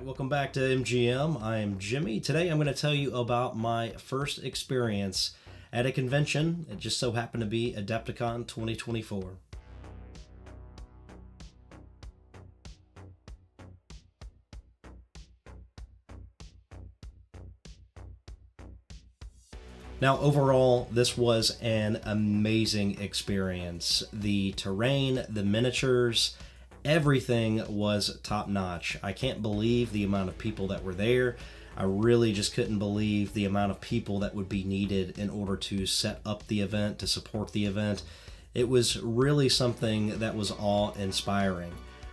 right, welcome back to MGM. I am Jimmy. Today I'm going to tell you about my first experience at a convention. It just so happened to be Adepticon 2024. Now, overall, this was an amazing experience. The terrain, the miniatures, everything was top notch. I can't believe the amount of people that were there. I really just couldn't believe the amount of people that would be needed in order to set up the event, to support the event. It was really something that was awe inspiring.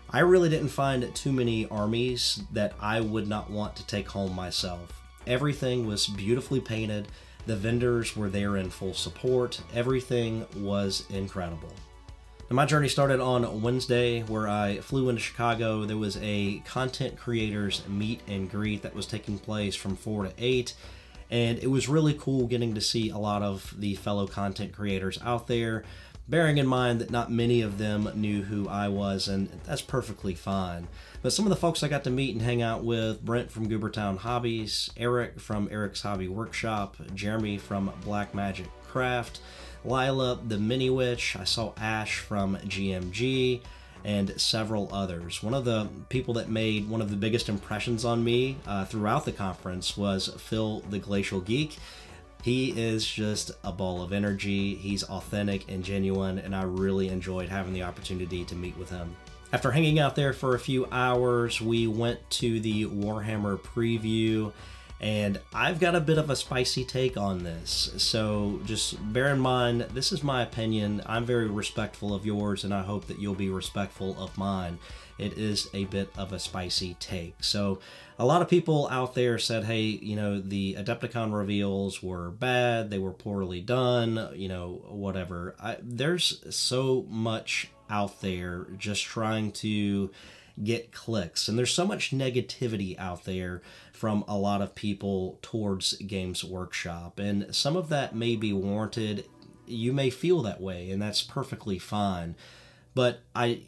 I really didn't find too many armies that I would not want to take home myself. Everything was beautifully painted, the vendors were there in full support, everything was incredible. Now, my journey started on Wednesday where I flew into Chicago. There was a content creators meet and greet that was taking place from 4 to 8. And it was really cool getting to see a lot of the fellow content creators out there, bearing in mind that not many of them knew who I was, and that's perfectly fine. But some of the folks I got to meet and hang out with Brent from Goobertown Hobbies, Eric from Eric's Hobby Workshop, Jeremy from Black Magic Craft, Lila the Mini Witch, I saw Ash from GMG, and several others. One of the people that made one of the biggest impressions on me uh, throughout the conference was Phil the Glacial Geek. He is just a ball of energy. He's authentic and genuine, and I really enjoyed having the opportunity to meet with him. After hanging out there for a few hours, we went to the Warhammer preview and I've got a bit of a spicy take on this. So just bear in mind, this is my opinion. I'm very respectful of yours, and I hope that you'll be respectful of mine. It is a bit of a spicy take. So a lot of people out there said, hey, you know, the Adepticon reveals were bad, they were poorly done, you know, whatever. I, there's so much out there just trying to get clicks. And there's so much negativity out there from a lot of people towards Games Workshop. And some of that may be warranted. You may feel that way, and that's perfectly fine. But I,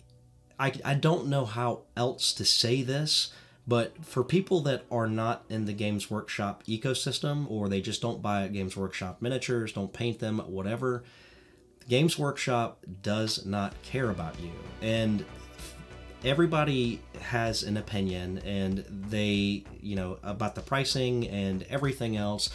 I, I don't know how else to say this. But for people that are not in the Games Workshop ecosystem, or they just don't buy Games Workshop miniatures, don't paint them, whatever, Games Workshop does not care about you. And everybody has an opinion and they, you know, about the pricing and everything else.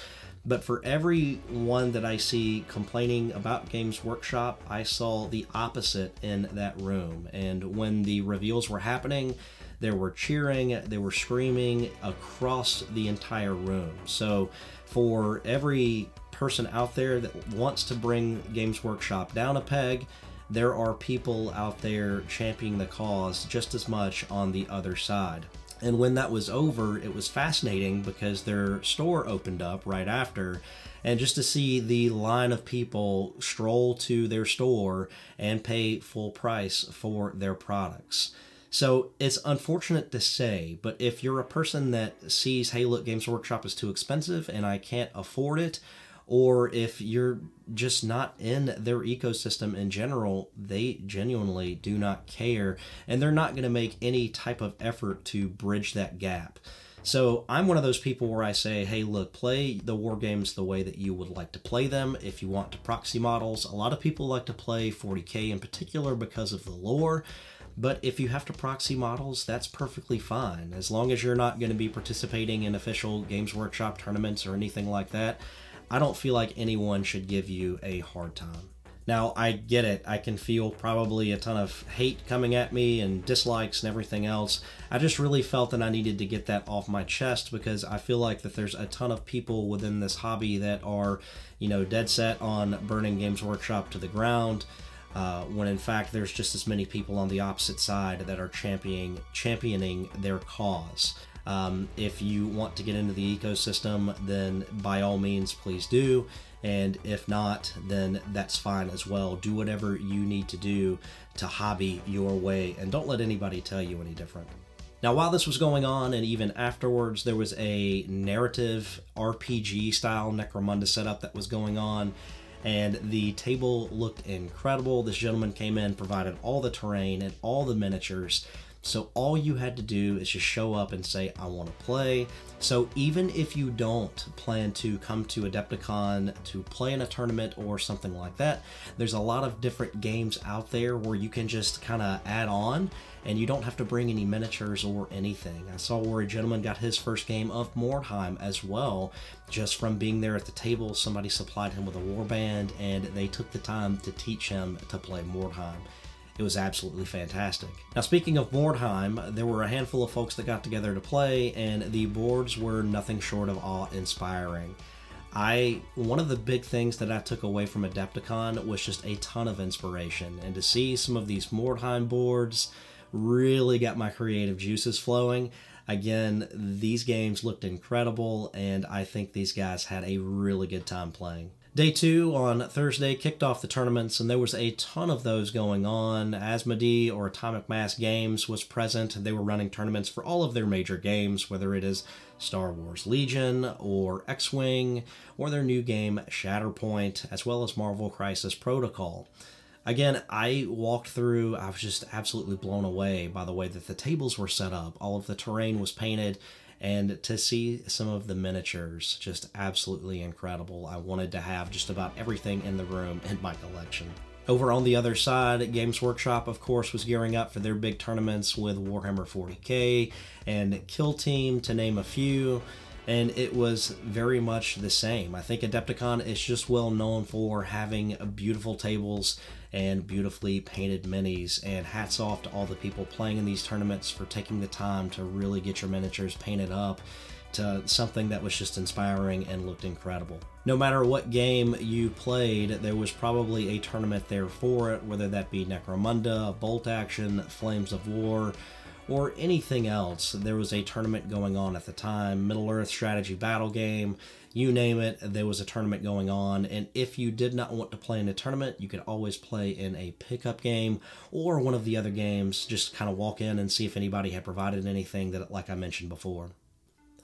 But for every one that I see complaining about Games Workshop, I saw the opposite in that room. And when the reveals were happening, there were cheering, they were screaming across the entire room. So for every person out there that wants to bring Games Workshop down a peg, there are people out there championing the cause just as much on the other side. And when that was over, it was fascinating because their store opened up right after. And just to see the line of people stroll to their store and pay full price for their products. So it's unfortunate to say, but if you're a person that sees, hey, look, Games Workshop is too expensive and I can't afford it, or if you're just not in their ecosystem in general, they genuinely do not care and they're not going to make any type of effort to bridge that gap. So I'm one of those people where I say, hey, look, play the war games the way that you would like to play them. If you want to proxy models, a lot of people like to play 40k in particular because of the lore. But if you have to proxy models, that's perfectly fine. As long as you're not going to be participating in official Games Workshop tournaments or anything like that, I don't feel like anyone should give you a hard time. Now, I get it. I can feel probably a ton of hate coming at me and dislikes and everything else. I just really felt that I needed to get that off my chest because I feel like that there's a ton of people within this hobby that are, you know, dead set on burning Games Workshop to the ground. Uh, when in fact there's just as many people on the opposite side that are championing championing their cause. Um, if you want to get into the ecosystem, then by all means, please do. And if not, then that's fine as well. Do whatever you need to do to hobby your way, and don't let anybody tell you any different. Now, while this was going on, and even afterwards, there was a narrative RPG style Necromunda setup that was going on, and the table looked incredible. This gentleman came in, provided all the terrain and all the miniatures, So all you had to do is just show up and say, I want to play. So even if you don't plan to come to Adepticon to play in a tournament or something like that, there's a lot of different games out there where you can just kind of add on and you don't have to bring any miniatures or anything. I saw where a gentleman got his first game of Mordheim as well, just from being there at the table. Somebody supplied him with a warband and they took the time to teach him to play Mordheim. It was absolutely fantastic. Now, speaking of Mordheim, there were a handful of folks that got together to play, and the boards were nothing short of awe-inspiring. I one of the big things that I took away from Adepticon was just a ton of inspiration, and to see some of these Mordheim boards really got my creative juices flowing. Again, these games looked incredible, and I think these guys had a really good time playing. Day two on Thursday kicked off the tournaments, and there was a ton of those going on. Asmodee or Atomic Mass Games was present. They were running tournaments for all of their major games, whether it is Star Wars Legion or X Wing, or their new game Shatterpoint, as well as Marvel Crisis Protocol. Again, I walked through, I was just absolutely blown away by the way that the tables were set up. All of the terrain was painted and to see some of the miniatures just absolutely incredible. I wanted to have just about everything in the room in my collection. Over on the other side, Games Workshop, of course, was gearing up for their big tournaments with Warhammer 40k and Kill Team, to name a few and it was very much the same. I think Adepticon is just well known for having beautiful tables and beautifully painted minis, and hats off to all the people playing in these tournaments for taking the time to really get your miniatures painted up to something that was just inspiring and looked incredible. No matter what game you played, there was probably a tournament there for it, whether that be Necromunda, Bolt Action, Flames of War, or anything else. There was a tournament going on at the time, Middle Earth strategy battle game, you name it, there was a tournament going on. And if you did not want to play in a tournament, you could always play in a pickup game or one of the other games. Just kind of walk in and see if anybody had provided anything that, like I mentioned before.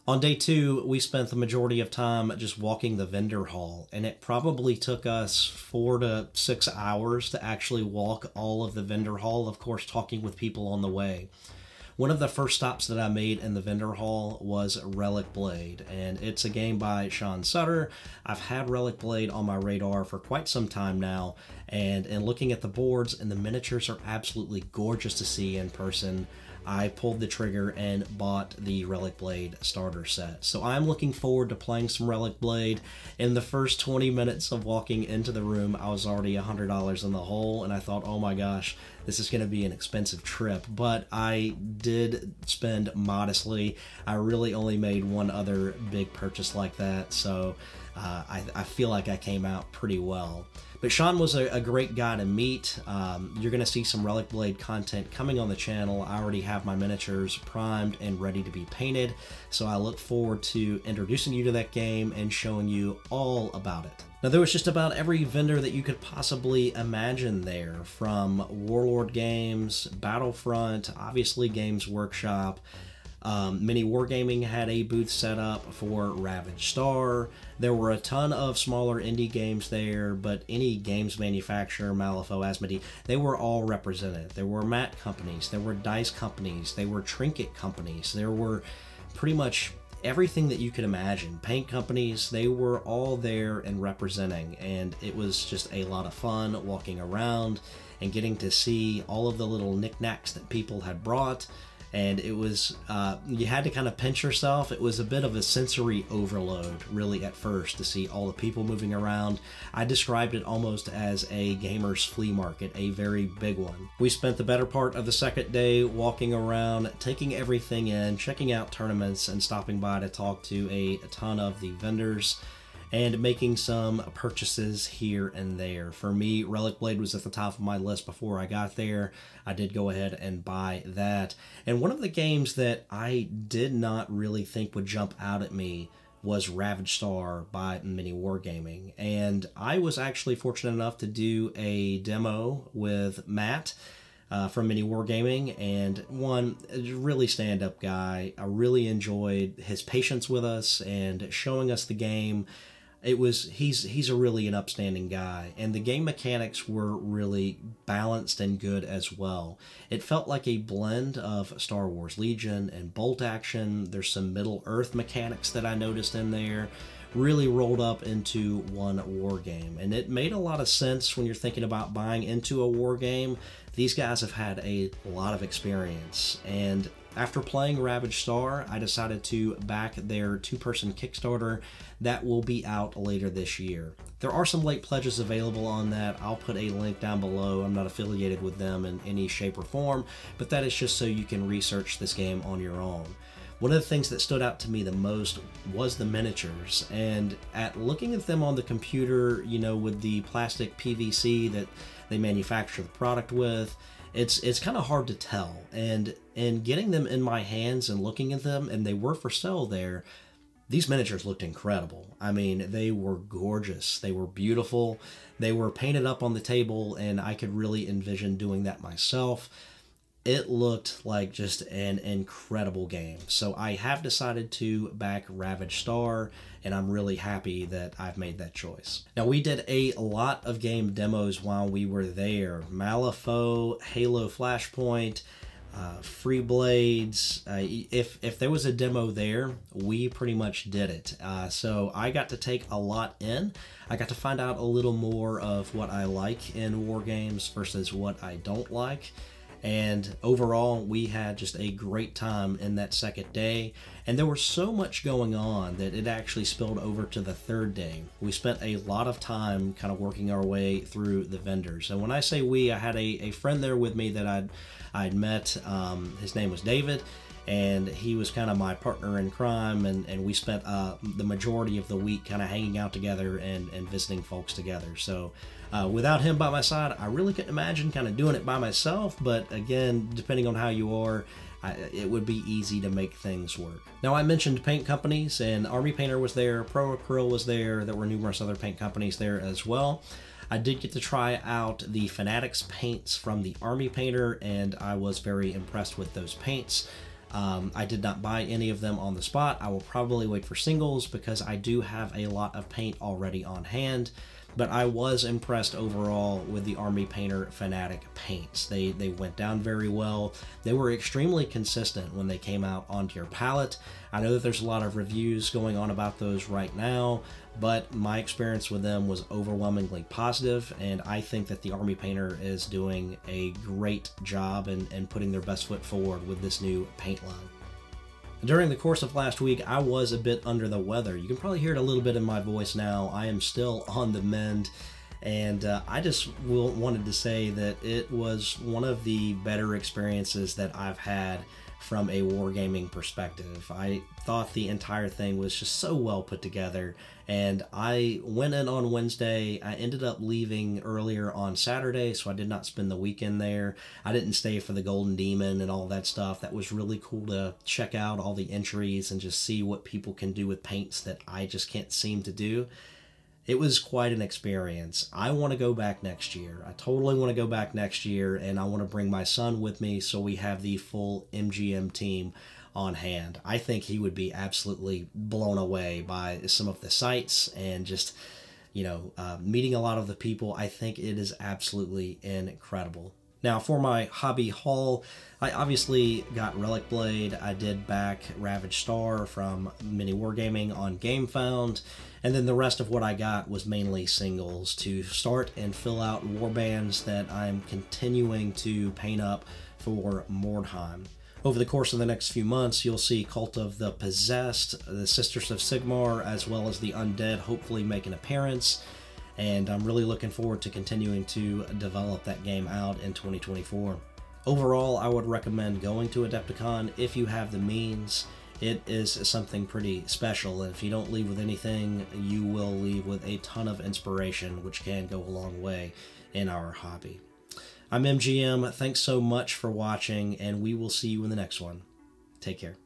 On day two, we spent the majority of time just walking the vendor hall, and it probably took us four to six hours to actually walk all of the vendor hall, of course, talking with people on the way. One of the first stops that I made in the vendor hall was Relic Blade, and it's a game by Sean Sutter. I've had Relic Blade on my radar for quite some time now, and in looking at the boards and the miniatures are absolutely gorgeous to see in person. I pulled the trigger and bought the Relic Blade starter set. So I'm looking forward to playing some Relic Blade. In the first 20 minutes of walking into the room, I was already $100 in the hole, and I thought, oh my gosh, this is going to be an expensive trip. But I did spend modestly. I really only made one other big purchase like that, so uh, I, I feel like I came out pretty well. But Sean was a, a great guy to meet. Um, you're going to see some Relic Blade content coming on the channel. I already have my miniatures primed and ready to be painted, so I look forward to introducing you to that game and showing you all about it. Now, there was just about every vendor that you could possibly imagine there, from Warlord Games, Battlefront, obviously Games Workshop, um, Mini Wargaming had a booth set up for Ravaged Star. There were a ton of smaller indie games there, but any games manufacturer, Malifaux, Asmodee, they were all represented. There were mat companies, there were dice companies, there were trinket companies, there were pretty much everything that you could imagine. Paint companies, they were all there and representing, and it was just a lot of fun walking around and getting to see all of the little knickknacks that people had brought and it was uh, you had to kind of pinch yourself. It was a bit of a sensory overload really at first to see all the people moving around. I described it almost as a gamer's flea market a very big one. We spent the better part of the second day walking around taking everything in checking out tournaments and stopping by to talk to a, a ton of the vendors and making some purchases here and there. For me, Relic Blade was at the top of my list before I got there. I did go ahead and buy that. And one of the games that I did not really think would jump out at me was Ravaged Star by Mini Wargaming. And I was actually fortunate enough to do a demo with Matt. Uh, from Mini Wargaming, and one really stand up guy. I really enjoyed his patience with us and showing us the game it was he's he's a really an upstanding guy and the game mechanics were really balanced and good as well. It felt like a blend of star wars legion and bolt action. There's some middle earth mechanics that i noticed in there really rolled up into one war game. And it made a lot of sense when you're thinking about buying into a war game. These guys have had a lot of experience and after playing Ravaged Star, I decided to back their two person Kickstarter that will be out later this year. There are some late pledges available on that. I'll put a link down below. I'm not affiliated with them in any shape or form, but that is just so you can research this game on your own. One of the things that stood out to me the most was the miniatures, and at looking at them on the computer, you know, with the plastic PVC that they manufacture the product with, it's it's kind of hard to tell. And and getting them in my hands and looking at them and they were for sale there these miniatures looked incredible. I mean they were gorgeous. They were beautiful. They were painted up on the table and i could really envision doing that myself it looked like just an incredible game. So I have decided to back Ravaged Star, and I'm really happy that I've made that choice. Now, we did a lot of game demos while we were there Malifaux, Halo Flashpoint. Uh, Freeblades uh, if if there was a demo there we pretty much did it uh, so i got to take a lot in i got to find out a little more of what i like in war games versus what i don't like and overall, we had just a great time in that second day. And there was so much going on that it actually spilled over to the third day. We spent a lot of time kind of working our way through the vendors. And when I say we, I had a, a friend there with me that I'd, I'd met. Um, his name was David and he was kind of my partner in crime and, and we spent uh, the majority of the week kind of hanging out together and, and visiting folks together so uh, without him by my side i really couldn't imagine kind of doing it by myself but again depending on how you are I, it would be easy to make things work. Now, I mentioned paint companies, and Army Painter was there, Pro Acryl was there, there were numerous other paint companies there as well. I did get to try out the Fanatics paints from the Army Painter, and I was very impressed with those paints. Um, I did not buy any of them on the spot. I will probably wait for singles because I do have a lot of paint already on hand. But I was impressed overall with the Army Painter Fanatic paints. They, they went down very well. They were extremely consistent when they came out onto your palette. I know that there's a lot of reviews going on about those right now, but my experience with them was overwhelmingly positive, and I think that the Army Painter is doing a great job and in putting their best foot forward with this new paint line. During the course of last week, I was a bit under the weather. You can probably hear it a little bit in my voice now. I am still on the mend, and uh, I just will, wanted to say that it was one of the better experiences that I've had from a wargaming perspective. I thought the entire thing was just so well put together, and I went in on Wednesday. I ended up leaving earlier on Saturday, so I did not spend the weekend there. I didn't stay for the Golden Demon and all that stuff. That was really cool to check out all the entries and just see what people can do with paints that I just can't seem to do it was quite an experience. I want to go back next year. I totally want to go back next year, and I want to bring my son with me so we have the full MGM team on hand. I think he would be absolutely blown away by some of the sights and just, you know, uh, meeting a lot of the people. I think it is absolutely incredible. Now, for my hobby haul, I obviously got Relic Blade. I did back Ravaged Star from Mini Wargaming on GameFound. And then the rest of what I got was mainly singles to start and fill out warbands that I'm continuing to paint up for Mordheim. Over the course of the next few months, you'll see Cult of the Possessed, the Sisters of Sigmar, as well as the Undead hopefully make an appearance and I'm really looking forward to continuing to develop that game out in 2024. Overall, I would recommend going to Adepticon if you have the means. It is something pretty special, and if you don't leave with anything, you will leave with a ton of inspiration, which can go a long way in our hobby. I'm MGM. Thanks so much for watching, and we will see you in the next one. Take care.